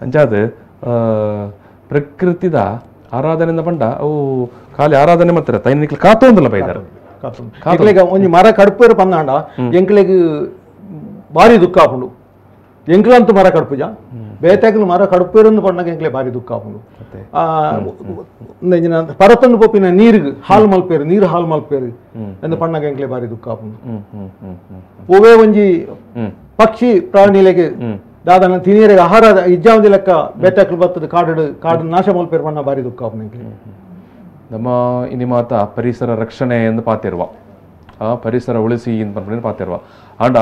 ಅಂಚಾದ ಪ್ರಕೃತಿದ ಆರಾಧನೆಯಿಂದ ಪಂಡ ಅವು ಖಾಲಿ ಆರಾಧನೆ ಮಾತ್ರ ತೈನ ಕಾತೋಂದಲ್ಲ ಕಾತೊಂದಲ್ಲ ಬೈದಾರ. ಒಂದು ಒಂಜಿ ಮರ ಕಡುಪೇರು ಪಂದಾಂಡ ಎಂಕ್ಲೆಗ್ ಭಾರಿ ದುಃಖ ಆಪುಂಡು. ಎಂಕ್ಲಂತೂ ಮರ ಕಡುಪುಜ ಬೇತಾಗ್ಲು ಮರ ಕಡುಪೇರೊಂದು ಪಂಡಾಗ ಎಂಕ್ಲೆ ಭಾರಿ ದುಃಖ ಆಪುಂಡು. ಪರತಂದು ಆ, ಒಂದೆಂಚಿನ ಪರತೊಂದು ಪೋಪಿನ ನೀರಿಗೆ ಹಾಲು ಮಲ್ಪೇರು ನೀರು ಹಾಲು ಮಲ್ಪೇರು ಎಂದು ಪಂಡಾಗ ಎಂಕ್ಲೆ ಭಾರಿ ದುಃಖ ಆಪುಂಡು. ಒವೇ ಒಂಜಿ ಪಕ್ಷಿ ಪ್ರಾಣಿಲೆಗೆ ದಾದನ ತಿನಿಯರಿಗೆ ಆಹಾರ ಇಜ್ಜಾವಂದಿ ಲೆಕ್ಕ ಬೇತಾಕ್ಲು ಬತ್ತದ ಕಾಡು ಕಾಡು ನಾಶ ಮಲ್ಪೇರು ಬಾರಿ ದುಃಖ ಅವನಿಗೆ. ನಮ್ಮ ಇನಿ ಮಾತ ಪರಿಸರ ರಕ್ಷಣೆ ಎಂದು ಪಾತಿರುವ. ಆ ಪರಿಸರ ಉಳಿಸಿ ಎಂದು ಪಾತಿರುವ. ಆಂಡ,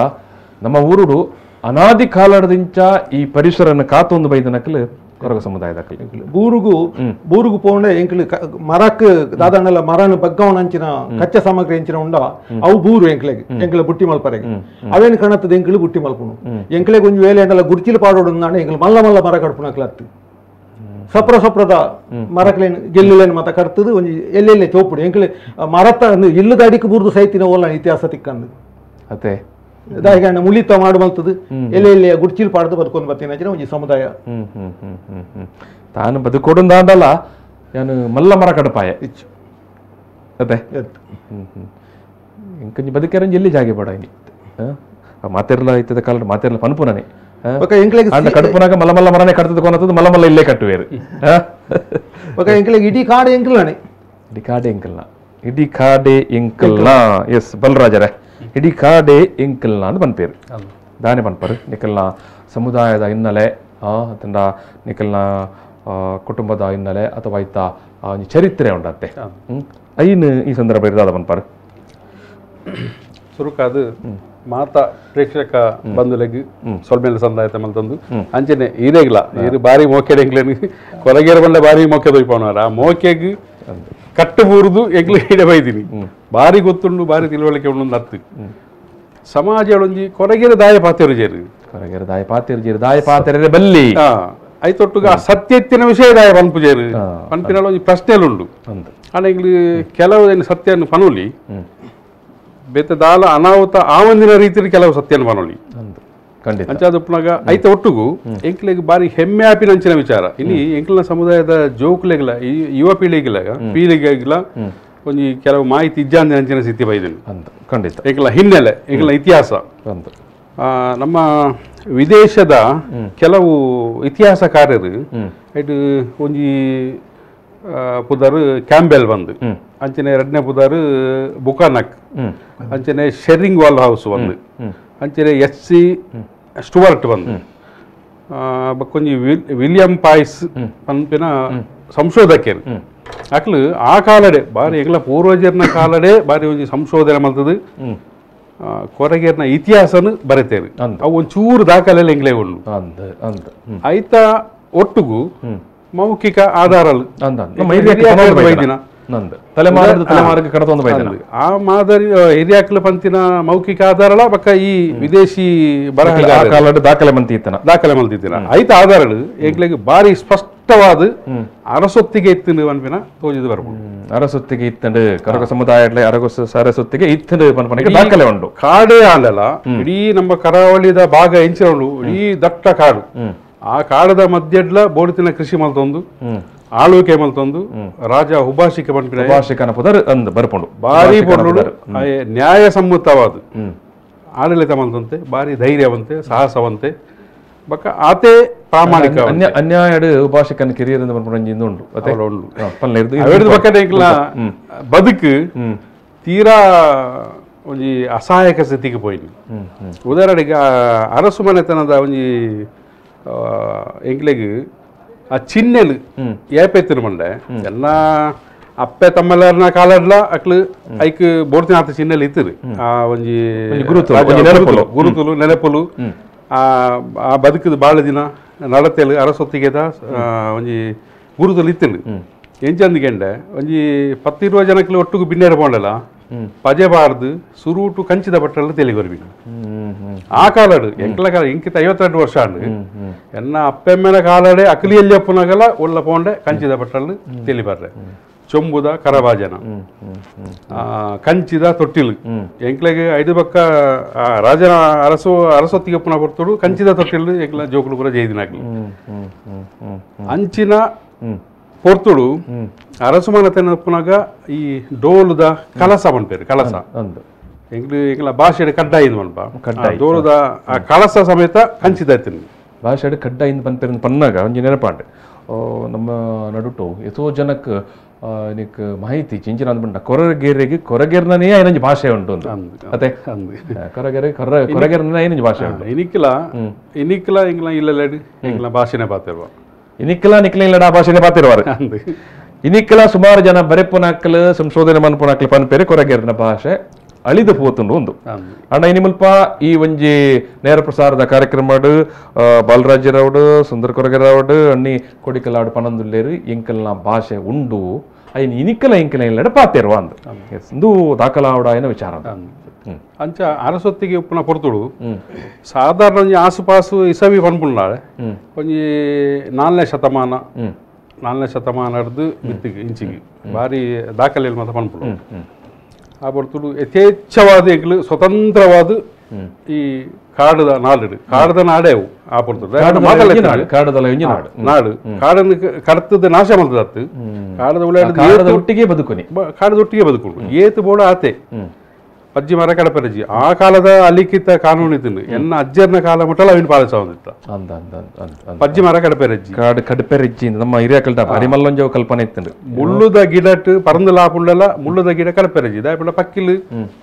ನಮ್ಮ ಊರುಡು ಅನಾದಿ ಕಾಲದಿಂಚ ಈ ಪರಿಸರನ ಕಾತೊಂದು ಬೈದನಕಲ್ ಕೊರಗ ಸಮುದಾಯದ ಬೂರುಗು ಬೂರುಗು ಪೋಂಡೆ ಎಂಕ್ಲು ಮರಕ್ ದಾದಾಂಡಲ ಮರನ ಬಗ್ಗವನ ಅಂಚಿನ ಕಚ್ಚಾ ಸಾಮಗ್ರಿ ಎಂಚಿನ ಉಂಡ ಅವು ಬೂರು ಎಂಕ್ಲೆಗ್ ಎಂಕ್ಲೆ ಬುಟ್ಟಿ ಮಲ್ಪರೆ ಅವೇನು ಕಣತ್ತದ ಎಂಕ್ಲು ಬುಟ್ಟಿ ಮಲ್ಪುನು ಎಂಕ್ಲೆಗ್ ಒಂಜಿ ವೇಲೆ ಎಂಡಲ ಗುರ್ಚಿಲ್ ಪಾಡೋಡು ನಾಡೆ ಎಂಕ್ಲು ಮಲ್ಲ ಮಲ್ಲ ಮರ ಕಡ್ಪುನಕ್ಲತ್ತು ಸಪ್ರ ಸಪ್ರದ ಮರಕ್ಲೇನು ಗೆಲ್ಲುಲೇನು ಮತ ಕರ್ತದು ಒಂಜಿ ಎಲ್ಲೆಲ್ಲೇ ಚೋಪುಡು. ಎಂಕ್ಲೆ ಮರತ ಇಲ್ಲದ ಅಡಿಕೆ ಬೂರ್ದು ಸೈತಿನ ಓಲ ಇತಿಹಾಸ ತಿಕ್ಕಂದು. ಅತ್ತೆ. ದಾಯಿಗಣ್ಣ ಮುಳಿತ ಮಾಡುವಂಥದ್ದು. ಎಲ್ಲಿ ಎಲ್ಲೆ ಗುಡ್ಚಿಲ್ ಪಾಡ್ದು ಬದುಕೊಂಡು ಬರ್ತೀನಿ ಅಂದ್ರೆ ಒಂಜಿ ಸಮುದಾಯ. ಹ್ಮ್ ಹ್ಮ್ ಹ್ಮ್ ಹ್ಮ್ ಅಂದಲ್ಲ ತಾನು ಬದುಕೊಡುಂದಾಂಡಲ್ಲ ಯಾನು ಮಲ್ಲ ಮರ ಕಡಪಾಯ. ಇಚ್ಚು. ಅದೇ. ಹ್ಮ್ ಹ್ಮ್. ಇಂಕೊಂಚ ಬದುಕರಂಜಿ ಎಲ್ಲಿ ಜಾಗೆ ಬೇಡ ಇಲ್ಲಿ ಮಾತೆರ್ಲ ಇತ್ತದ ಕಾಲ ಮಾತೆರ್ಲ ಪನ್ಪುನನೆ. ಕಡುಪುನಾಗ ಮಲ್ಲ ಮಲ್ಲ ಮರನೆ ಕಟ್ತದ ಕೊನತದ ಮಲ್ಲ ಮಲ್ಲ ಇಲ್ಲೇ ಕಟ್ಟುವೇರು. ಬೊಕ ಎಂಕ್ಲೆಗ್ ಇಡೀ ಕಾಡೆ ಎಂಕ್ಲನೆ. ಇಡೀ ಕಾಡೆ ಎಂಕಲ್ನ. ಇಡೀ ಕಾಡೆ ಎಂಕಲ್ನ. ಎಸ್ ಬಲರಾಜರೇ. ಇಡೀ ಕಾಡೆ ಇಂಕಲ್ನ ಅಂತ ಬನ್ಪೇರು ದಾನೆ ಬನ್ಪರು ನಿಕಲ್ನ ಸಮುದಾಯದ ಹಿನ್ನೆಲೆ ಆ ನಿಖಲ್ನ ನಿಕಲ್ನ ಆ, ಕುಟುಂಬದ ಹಿನ್ನೆಲೆ ಅಥವಾ ಇತ್ತ ಆ ಒಂಜಿ ಚರಿತ್ರೆ ಉಂಡತ್ತೆ ಹ್ಮ್? ಐನ್ ಈ ಸಂದರ್ಭ ಇರ್ದಾದ ಬನ್ಪರು ಸುರುಕಾದು ಮಾತ ಪ್ರೇಕ್ಷಕ ಬಂಧುಲೆಗ್ ಸೊಲ್ಮೇಲೆ ಸಂದಾಯತ ಮಲ್ತಂದು ಅಂಚನೆ ಈರೆಗ್ಲ ಈರು ಬಾರಿ ಮೋಕೆಡ್ ಎಂಗ್ಲೇನು ಕೊಲಗೇರ ಬಂದ ಬಾರಿ ಮೋಕೆ ದೊಯ್ಪವನಾರ ಆ ಮೋಕೆಗ್ ಕಟ್ಟು ಬೂರುದು ಎಗ್ಲು ಹಿಡೆ ಬೈದಿನಿ ಬಾರಿ ಗೊತ್ತುಂಡು ಬಾರಿ ತಿಳುವಳಿಕೆ ಉಂಡು ನತ್ತು ಸಮಾಜ ಒಂಜಿ ಕೊರಗೇರ ದಾಯ ಪಾತೆರು ಜೇರು ಕೊರಗೆರ ದಾಯ ಪಾತಿರ್ ಜೀರು ದಾಯ ಪಾತೆರೆ ಬಲ್ಲಿ ಆ, ಐತೊಟ್ಟುಗ ಆ ಸತ್ಯತ್ತಿನ ವಿಷಯ ದಾಯ ಪನ್ಪು ಜೇರು ಆ. ಪನ್ಪಿನ ಒಂಜಿ ಪ್ರಶ್ನೆಲುಂಡು ಅಂತ ಆಂಡ ಎಂಗ್ಲು ಕೆಲವು ಏನು ಸತ್ಯವನ್ನು ಪನುಲಿ ಬೇತೆ ದಾಲ ಅನಾಹುತ ಆ ಒಂದಿನ ರೀತಿಯಲ್ಲಿ ಕೆಲವು ಸತ್ಯವನ್ನು ಪನುಲಿ ಅಂತ ಖಂಡಿತ ಅಂಚಾದ ಉಪ್ಪನಾಗ ಐತ ಒಟ್ಟುಗು ಎಂಕ್ಲೆಗ್ ಬಾರಿ ಹೆಮ್ಮೆ ಆಪಿನ ಅಂಚಿನ ವಿಚಾರ ಇಲ್ಲಿ ಎಂಕ್ಲಿನ ಸಮುದಾಯದ ಜೋಕ್ಲೆಗ್ಲ ಈ ಯುವ ಪೀಳಿಗೆಲ ಪೀಳಿಗೆಗ್ಲ ಒಂಜಿ ಕೆಲವು ಮಾಹಿತಿ ಇಜ್ಜಾಂದಿ ಅಂಚಿನ ಸ್ಥಿತಿ ಬೈದನು. ಅಂತ ಖಂಡಿತ. ಎಂಕ್ಲ ಹಿನ್ನೆಲೆ ಈಗಲ್ಲ ಇತಿಹಾಸ. ಅಂತ. ನಮ್ಮ ವಿದೇಶದ ಕೆಲವು ಇತಿಹಾಸಕಾರರು ಇದು ಒಂಜಿ ಪುದರ್ ಕ್ಯಾಂಬೆಲ್ ಬಂದು. ಅಂಚನೆ ಎರಡನೇ ಪುದರ್ ಬುಕಾನಕ್. ಅಂಚನೆ ಶೆರಿಂಗ್ ವಾಲ್ ಹೌಸ್ ಬಂದು. ಅಂಚನೆ ಎಸ್ ಸಿ ಸ್ಟುವರ್ಟ್ ಬಂದು. ಬಕ್ಕೊಂಜಿ ವಿಲ್- ವಿಲಿಯಂ ಪಾಯ್ಸ್ ಪನ್ಪಿನ ಸಂಶೋಧಕರು ಅಕ್ಲು ಆ ಕಾಲಡೆ ಬಾರಿ ಎಗ್ಲ ಪೂರ್ವಜರ್ನ ಕಾಲಡೆ ಬಾರಿ ಒಂಜಿ ಸಂಶೋಧನೆ ಮಲ್ತದು ಆ, ಕೊರಗೇರ್ನ ಇತಿಹಾಸನು ಬರೆತೇರು ಅಂದ. ಅವು ಒಂಚೂರು ದಾಖಲೆ ಎಂಗ್ಲೇ ಉಂಡು ಐತ ಒಟ್ಟುಗು ಮೌಖಿಕ ಆಧಾರಲು ನಂದ. ತಲೆಮಾರದ ಆ ಮಾದರಿ ಹಿರಿಯಾಕ್ಲ ಪಂತಿನ ಮೌಖಿಕ ಬಕ್ಕ ಈ ವಿದೇಶಿ ಕಾಲದ ದಾಖಲೆ ದಾಖಲೆ ಮಂತಿತ್ತಿನ ಐತ ಆಧಾರಗಳು ಬಾರಿ ಸ್ಪಷ್ಟವಾದ ಅರಸೊತ್ತಿಗೆ ಇತ್ತು ಅನ್ಪಿನ ತೋಜಿದು ಬರ್ಬೋದು. ಅರಸೊತ್ತಿಗೆ ಇತ್ತಂಡು ಕರಗ ಸಮುದಾಯ ಅರಗೊಸ ಇತ್ತಂಡು ಪನ್ಪನಿಗೆ ದಾಖಲೆ ಉಂಡು ಕಾಡೇ ಆಲಲ ಇಡೀ ನಮ್ಮ ಕರಾವಳಿದ ಭಾಗ ಎಂಚಿನ ಉಂಡು ಇಡೀ ದಟ್ಟ ಕಾಡು. ಆ ಕಾಡದ ಮಧ್ಯಡ್ಲ ಬೋಡಿತಿನ ಕೃಷಿ ಮಲ್ತೊಂದು ಆಳ್ವಿಕೆ ಮಲ್ತೊಂದು ರಾಜ ಉಭಾಷಿಕ ಪಂಪಿನ ಭಾಷಿಕನ ಪುದರ್ ಅಂದ್ ಬರ್ಪುಂಡು ಭಾರಿ ಭಾಷಿಕನ ಪೊರ್ಲುಡು ಪುದರ್. ಆಯೆ ನ್ಯಾಯಸಮ್ಮತವಾದ. ಆಡಳಿತ ಮಲ್ತಂತೆ ಭಾರಿ ಧೈರ್ಯವಂತೆ ಸಾಹಸವಂತೆ. ಬಕ್ಕ ಆತೆ ಪ್ರಾಮಾಣಿಕ ಅನ್ಯ ಅನ್ಯಾಯಡು ಭಾಷಿಕನ ಕಿರಿಯರಿಂದ ಬರ್ಪುಂಡು ಇಂದು ಉಂಡು ಇರ್ದು ಬಕ್ಕನೆ ಇಂಕ್ಲ ಬದುಕು ತೀರಾ ಒಂಜಿ ಅಸಹಾಯಕ ಸ್ಥಿತಿಗೆ ಪೋಯಿನಿ. ಉದಾಹರಣೆಗೆ ಅರಸು ಮನೆತನದ ಒಂಜಿ ಆ, ಎಂಕ್ಲೆಗ್ ಆ ಚಿನ್ನೆಲು ಏಪೆ ತಿರುಮಂಡೆ ಎಲ್ಲ ಅಪ್ಪೆ ತಮ್ಮಲ್ಲರ್ನ ಕಾಲಡ್ಲ ಅಕ್ಲು ಐಕ್ ಬೋಡ್ತಿನಾಥ ಚಿನ್ನೆಲ್ ಇತ್ತಿರು. ಆ ಒಂಜಿ ಗುರುತುಲು. ಗುರುತುಲು, ನೆನಪುಲು ಆ ಆ ಬದುಕದ ಬಾಳ ದಿನ ನಡತೆಲು ಅರಸೊತ್ತಿಗೆದ ಒಂಜಿ ಗುರುತುಲು ಇತ್ತು ಎಂಚಂದಿಗೆಂಡೆ ಒಂಜಿ ಪತ್ತಿರುವ ಜನಕ್ಕೆ ಒಟ್ಟಿಗೂ ಬಿನ್ನೇರ ಪೋಂಡಲ ಪಜೆಬಾರ್ದು ಸುರುಟು ಕಂಚಿದ ಬಟ್ಟಲು ತೆಲಿಗೊರ್ಬಿ ಆ ಕಾಲಡು ಎಂಕ್ಲ ಕಾಲ ಇಂಕಿತ ಐವತ್ತೆರಡು ವರ್ಷ ಅಂಡು ಎನ್ನ ಅಪ್ಪೆಮ್ಮನ ಕಾಲಡೆ ಅಕಲಿಯಲ್ಲಿ ಅಪ್ಪುನಗಲ ಒಳ್ಳ ಪೋಂಡೆ ಕಂಚಿದ ಬಟ್ಟಲು ತೆಲಿ ಬರ್ರೆ ಚೊಂಬುದ ಕರಭಾಜನ ಹ್ಮ್ ಹ್ಮ್ ಹ್ಮ್ ಆ, ಕಂಚಿದ ತೊಟ್ಟಿಲು ಹ್ಮ್. ಎಂಕ್ಲೆಗೆ ಐದು ಪಕ್ಕ ಆ, ರಾಜನ ಅರಸು ಅರಸೊತ್ತಿಗೆ ಪುನಃ ಬರ್ತಡು ಕಂಚಿದ ತೊಟ್ಟಿಲು ಎಂಕ್ಲ ಜೋಕುಲು ಪುರ ಜೈದಿನಾಗ್ಲಿ ಹ್ಮ್ ಹ್ಮ್ ಹ್ಮ್ ಹ್ಮ್ ಹ್ಮ್ ಅಂಚಿನ ಹ್ಮ್ ಪೊರ್ತುಡು ಅರಸು ಅರಸುಮನತೆನ ಪುನಗ ಈ ಡೋಲುದ ಕಲಸ ಪನ್ಪೇರು ಕಲಸ ಭಾಷೆ ಎಂಗ್ಲು ಎಂಗ್ಲ ಭಾಷೆಡ್ ಕಡ್ಡಾಯ ಮನ್ಪ ಕಡ್ಡಾಯ. ಡೋಲುದ ಆ ಕಲಸ ಸಮೇತ ಹಂಚಿದಾಯ್ತೀನಿ ಭಾಷೆಡೆ ಭಾಷೆ ಕಡ್ಡ ಇಂದ ಪನ್ಪೇರು ಪನ್ನಾಗ ಒಂಜಿ ನೆನಪಾಂಡ್. ಓ, ನಮ್ಮ ನಡುಟು ಎಷ್ಟೋ ಜನಕ್ಕೆ ನಿಕ್ ಮಾಹಿತಿ ಚಿಂಚಿನ ಅಂದ್ಬಿಟ್ಟ ಕೊರಗೇರಿಗೆ ಕೊರಗೇರ್ನೇ ಏನಂಜಿ ಭಾಷೆ ಉಂಟು ಅಂತ ಅದೇ ಅಂದು ಕೊರಗೆರೆ ಕೊರ ಕೊರಗೇರ್ನೇ ಏನಂಜಿ ಭಾಷೆ ಉಂಟು. ಇನಿಕ್ಲ ಇನಿಕ್ಲ ಇಂಗ್ಲ ಇಲ್ಲೆಲ್ಲ ಎಂಗ್ಲ ಭಾಷೆನೇ ಪಾತಿರುವ ಇನಿಕ್ಕಲ ನಿಕ್ಲ ಇಲ್ಲಡ ಭಾಷೆನೆ ಪಾತಿರುವಾರು ಅಂದು ಇನಿಕ್ಕಲ ಸುಮಾರು ಜನ ಬರೆಪುನಾಕ್ಲು ಸಂಶೋಧನೆ ಮನ್ಪುನಾಕ್ಲು ಪನ್ಪೇರು ಕೊರಗೇರಿನ ಭಾಷೆ ಅಳಿದು ಪೋತುಂಡು ಒಂದು ಅಂದು ಅಣ್ಣ ಇನಿ ಮುಲ್ಪ ಈ ಒಂಜಿ ನೇರ ಪ್ರಸಾರದ ಕಾರ್ಯಕ್ರಮಡು ಬಾಲರಾಜರವಡು ಸುಂದರ ಕೊರಗರವಡು ಅಣ್ಣಿ ಕೊಡಿಕಲಾಡು ಪನಂದುಲ್ಲೇರು ಎಂಕಲ್ನ ಭಾಷೆ ಉಂಡು ಐನ್ ಇನಿಕ್ಕಲ ಎಂಕಲ ಇಲ್ಲಡ ಪಾತೇರುವ ಅಂದ್ ಎಸ್ ಇಂದು ದಾಖಲಾವಡಾಯನ ವಿಚಾರ ಅದು. అరసొత్తికి ಹ್ಮ್. ಅಂಚ ಅರಸೊತ್ತಿಗೆ ಉಪ್ಪುನ ఇసవి ಇಸವಿ ಪನ್ಪುಂಡಾಳೆ ಹ್ಮ್. ಒಂಜಿ ನಾಲ್ನೇ ಶತಮಾನ. ಹಿಡ್ದು ಮಿತ್ತಿಗೆ ಇಂಚಿಗೆ. ಭಾರಿ ದಾಖಲೆಯಲ್ಲಿ ಮಾತ್ರ ಪನ್ಪುಡು ಆ ಬರ್ತುಡು ಯಥೇಚ್ಛವಾದ ಎಂಕ್ಲು ಸ್ವತಂತ್ರವಾದ. ಈ ಕಾಡದ ನಾಡು ಕಾಡದ ನಾಡೆ ಅವು ಆ ಒಂಜಿ ನಾಡು. ಕಾಡನ್ನು ಕರ್ತದ ನಾಶ ಮಾಡ್ತದತ್ತು ಕಾಡದ ಉಳ್ಳಾಡಿ ಕಾಡದ ಒಟ್ಟಿಗೆ ಬದುಕುನಿ. ಕಾಡದ ಒಟ್ಟಿಗೆ ಬದುಕೊಂಡು ಏತು ಬೋಡ ಆತೆ. ಅಜ್ಜಿ ಮರ ಕಡಪರಜ್ಜಿ ಆ ಕಾಲದ ಅಲಿಖಿತ ಕಾನೂನು ಇತ್ತು ಎನ್ನ ಅಜ್ಜರ್ನ ಕಾಲ ಮುಟ್ಟಲ ಅವಿನ ಪಾಲಿಸ ಬಂದಿತ್ತ ಅಂದ ಅಂದ ಅಂದ ಅಂದ ಅಂದ ಪಜ್ಜಿ ಮರ ಕಡಪರಜ್ಜಿ ಕಾಡು ಕಡುಪೆ ರಿಜ್ಜಿ ನಮ್ಮ ಹಿರಿಯ ಕಲ್ಟ ಪರಿಮಲ್ಲೊಂಜ ಕಲ್ಪನೆ ಇತ್ತಂಡು ಮುಳ್ಳುದ ಗಿಡಟ್ ಪರಂದು ಲಾಪುಂಡಲ ಮುಳ್ಳುದ ಗಿಡ ಕಡಪೆರಜ್ಜಿ ದಾಯಪುಂಡ ಪಕ್ಕಿಲು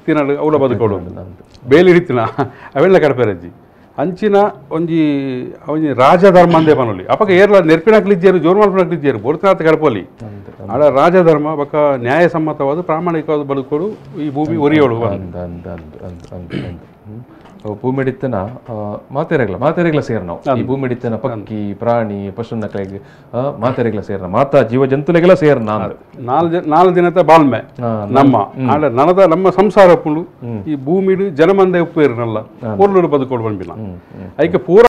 ತಿನ್ನಲು ಅವಳ ಬದುಕೋಡು ಬೇಲಿ ಹಿಡಿತಿನ ಅವೆಲ್ಲ ಕಡಪೆರಜ್ಜಿ ಅಂಚಿನ ಒಂಜಿ ಒಂಜಿ ರಾಜಧರ್ಮ ಅಂದೇ ಪನೊಲಿ ಅಪಕ ಏರ್ಲ ನೆರ್ಪಿನಕ್ಲಿಜ್ಜೇರು ಜೋರು ಮಲ್ಪನಕ್ಲಿಜ್ಜೇರು ಬೋರ್ತನಾಥ ಕಡಪಲಿ ಆಡ ರಾಜಧರ್ಮ, ಬಕ ನ್ಯಾಯಸಮ್ಮತವಾದ, ಪ್ರಾಮಾಣಿಕವಾದ ಬದುಕೋಡು, ಈ ಭೂಮಿ ಒರಿಯೋಳು ಭೂಮಿಡಿತನ ಮಾತೆರೆಗ್ಲ ಮಾತೆರೆಗ್ಲ ಸೇರ ನಾವು ಈ ಭೂಮಿಡಿತನ ಪಕ್ಕಿ ಪ್ರಾಣಿ ಪಶು ನಕಲೆಗ್ ಮಾತೆರೆಗ್ಲ ಸೇರ್ನ. ಮಾತಾ ಜೀವ ಜಂತುಲೆಗೆಲ್ಲ ಸೇರ ನಾನು ನಾಲ್ ಜ- ನಾಲ್ ದಿನದ ಬಾಳ್ಮೆ ನಮ್ಮ. ಆಂಡ ನನದ ನಮ್ಮ ಸಂಸಾರ ಈ ಭೂಮಿಡು ಜನಮಂದೆ ಉಪ್ಪು ಇರನಲ್ಲ. ಪೂರ್ಣ ಬದುಕೋಡು ಬಂದಿಲ್ಲ ಐಕೆ ಪೂರ